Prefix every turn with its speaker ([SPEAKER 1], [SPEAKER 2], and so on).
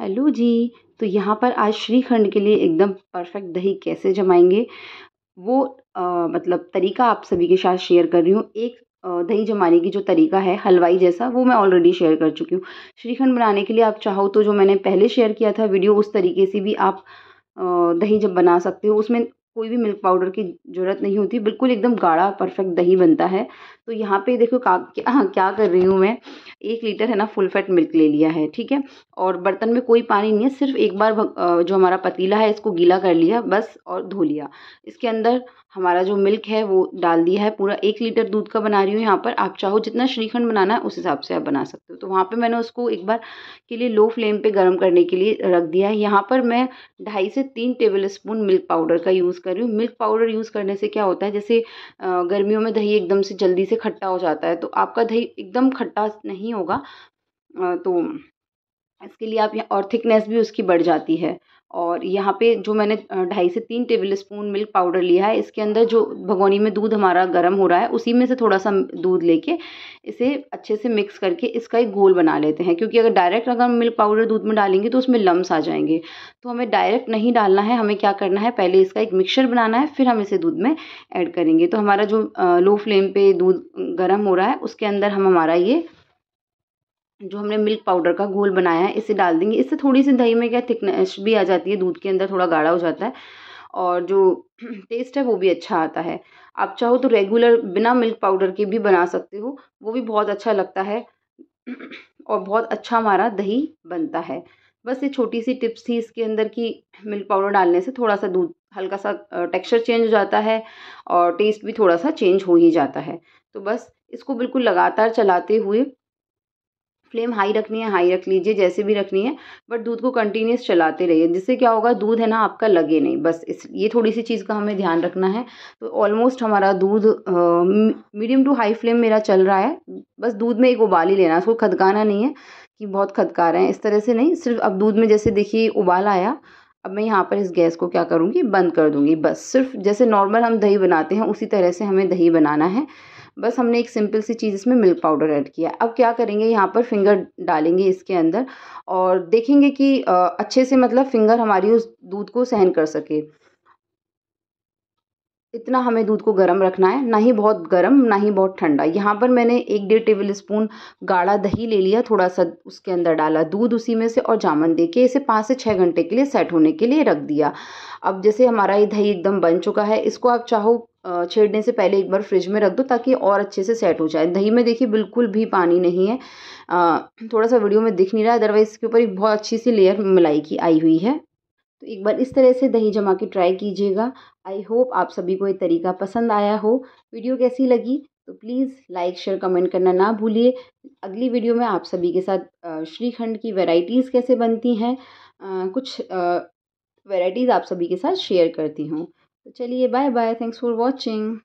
[SPEAKER 1] Hello जी तो यहाँ पर आज श्रीखंड के लिए एकदम परफेक्ट दही कैसे जमाएँगे? वो आ, मतलब तरीका आप सभी के साथ शेयर कर रही हूँ। एक दही जमाने की जो तरीका है हलवाई जैसा वो मैं ऑलरेडी शेयर कर चुकी हूँ। श्रीखंड बनाने के लिए आप चाहो तो जो मैंने पहले शेयर किया था वीडियो उस तरीके से भी आप दही जब बना सकते हो उसमें कोई भी मिल्क पाउडर की ज़रूरत नहीं होती बिल्कुल एकदम गाढ़ा परफेक्ट दही बनता है। तो यहाँ पे देखो का क्या हाँ, क्या कर रही हूँ मैं? एक लीटर है ना फुल फैट मिल्क ले लिया है, ठीक है? और बर्तन में कोई पानी नहीं है, सिर्फ़ एक बार जो हमारा पतीला है, इसको गीला कर लिया, बस, और धो लिया। इसके अंदर हमारा जो मिल्क है, वो डाल दिया है, पूरा एक लीटर दूध का बना रही हूँ यहाँ पर। आप चाहो जितना श्रीखंड बनाना है, उस हिसाब से आप बना सकते हो। तो वहाँ पे मैंने उसको एक बार के लिए लो फ्लेम पे गर्म करने के लिए रख दिया है। यहाँ पर मैं ढाई से तीन टेबल स्पून मिल्क पाउडर का यूज़ कर रही हूँ। मिल्क पाउडर यूज़ करने से क्या होता है, जैसे गर्मियों में दही एकदम से जल्दी से खट्टा हो जाता है तो आपका दही एकदम खट्टा नहीं होगा। तो इसके लिए आप और थिकनेस भी उसकी बढ़ जाती है। और यहाँ पे जो मैंने ढाई से तीन टेबल स्पून मिल्क पाउडर लिया है, इसके अंदर जो भगोनी में दूध हमारा गर्म हो रहा है, उसी में से थोड़ा सा दूध लेके इसे अच्छे से मिक्स करके इसका एक घोल बना लेते हैं। क्योंकि अगर डायरेक्ट अगर हम मिल्क पाउडर दूध में डालेंगे तो उसमें लम्स आ जाएँगे। तो हमें डायरेक्ट नहीं डालना है, हमें क्या करना है, पहले इसका एक मिक्सचर बनाना है, फिर हम इसे दूध में ऐड करेंगे। तो हमारा जो लो फ्लेम पर दूध गर्म हो रहा है, उसके अंदर हम हमारा ये जो हमने मिल्क पाउडर का घोल बनाया है, इसे डाल देंगे। इससे थोड़ी सी दही में क्या थिकनेस भी आ जाती है, दूध के अंदर थोड़ा गाढ़ा हो जाता है और जो टेस्ट है, वो भी अच्छा आता है। आप चाहो तो रेगुलर बिना मिल्क पाउडर के भी बना सकते हो, वो भी बहुत अच्छा लगता है और बहुत अच्छा हमारा दही बनता है। बस ये छोटी सी टिप्स थी इसके अंदर कि मिल्क पाउडर डालने से थोड़ा सा दूध, हल्का सा टेक्सचर चेंज हो जाता है और टेस्ट भी थोड़ा सा चेंज हो ही जाता है। तो बस इसको बिल्कुल लगातार चलाते हुए फ्लेम हाई रखनी है, हाई रख लीजिए, जैसे भी रखनी है, बट दूध को कंटिन्यूस चलाते रहिए, जिससे क्या होगा, दूध है ना आपका लगे नहीं, बस इस, ये थोड़ी सी चीज़ का हमें ध्यान रखना है तो ऑलमोस्ट हमारा दूध मीडियम टू हाई फ्लेम मेरा चल रहा है, बस दूध में एक उबाल ही लेना उसको खदकाना नहीं है, कि बहुत खदका रहे हैं, इस तरह से नहीं, सिर्फ़ अब दूध में जैसे देखिए उबाल आया, अब मैं यहाँ पर इस गैस को क्या करूँगी, बंद कर दूँगी, बस सिर्फ़ जैसे नॉर्मल हम दही बनाते हैं, उसी तरह से हमें दही बनाना है बस हमने एक सिंपल सी चीज़ इसमें मिल्क पाउडर ऐड किया। अब क्या करेंगे, यहाँ पर फिंगर डालेंगे इसके अंदर और देखेंगे कि अच्छे से मतलब फिंगर हमारी उस दूध को सहन कर सके। इतना हमें दूध को गर्म रखना है, ना ही बहुत गर्म, ना ही बहुत ठंडा। यहाँ पर मैंने एक डेढ़ टेबल स्पून गाढ़ा दही ले लिया थोड़ा सा उसके अंदर डाला दूध उसी में से और जामन दे के इसे पाँच से छः घंटे के लिए सेट होने के लिए रख दिया। अब जैसे हमारा ये दही एकदम बन चुका है, इसको आप चाहो छेड़ने से पहले एक बार फ्रिज में रख दो ताकि और अच्छे से सेट हो जाए। दही में देखिए बिल्कुल भी पानी नहीं है थोड़ा सा वीडियो में दिख नहीं रहा है अदरवाइज़ इसके ऊपर एक बहुत अच्छी सी लेयर मलाई की, आई हुई है। तो एक बार इस तरह से दही जमा के ट्राई कीजिएगा। आई होप आप सभी को ये तरीका पसंद आया हो। वीडियो कैसी लगी? तो प्लीज़ लाइक शेयर कमेंट करना ना भूलिए। अगली वीडियो में आप सभी के साथ श्रीखंड की वेराइटीज़ कैसे बनती हैं कुछ वेराइटीज़ आप सभी के साथ शेयर करती हूँ। तो चलिए bye bye thanks for watching